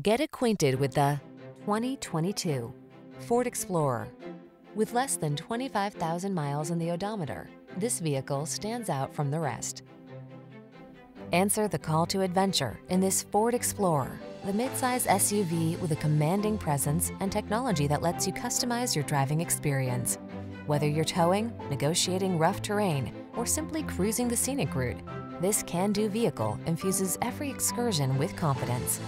Get acquainted with the 2022 Ford Explorer. With less than 25,000 miles on the odometer, this vehicle stands out from the rest. Answer the call to adventure in this Ford Explorer, the midsize SUV with a commanding presence and technology that lets you customize your driving experience. Whether you're towing, negotiating rough terrain, or simply cruising the scenic route, this can-do vehicle infuses every excursion with confidence.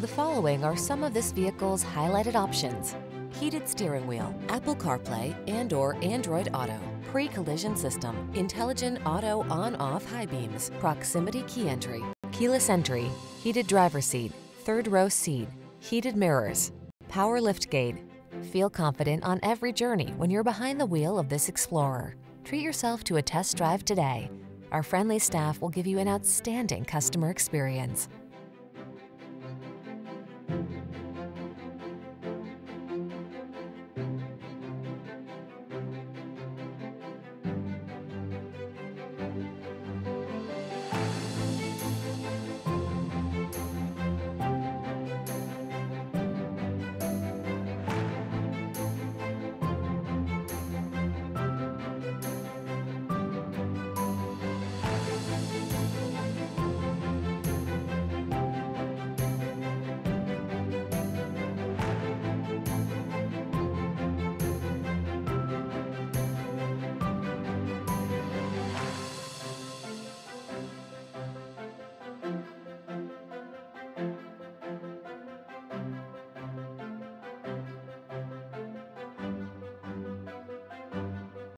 The following are some of this vehicle's highlighted options. Heated steering wheel, Apple CarPlay and or Android Auto, pre-collision system, intelligent auto on-off high beams, proximity key entry, keyless entry, heated driver seat, third row seat, heated mirrors, power lift gate. Feel confident on every journey when you're behind the wheel of this Explorer. Treat yourself to a test drive today. Our friendly staff will give you an outstanding customer experience.